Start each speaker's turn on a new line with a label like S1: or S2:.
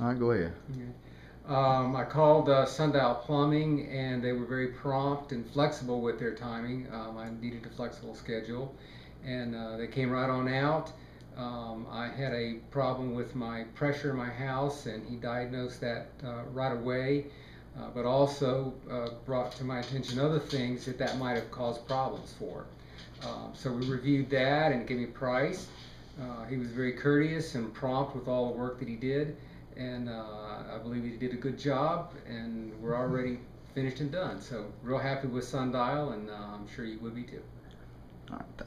S1: All right, go ahead.
S2: Um, I called uh, Sundial Plumbing and they were very prompt and flexible with their timing. Um, I needed a flexible schedule and uh, they came right on out. Um, I had a problem with my pressure in my house and he diagnosed that uh, right away, uh, but also uh, brought to my attention other things that that might have caused problems for. Um, so we reviewed that and gave me a price. Uh, he was very courteous and prompt with all the work that he did and uh, I believe he did a good job, and we're already finished and done. So real happy with Sundial, and uh, I'm sure you would be too.
S1: All right.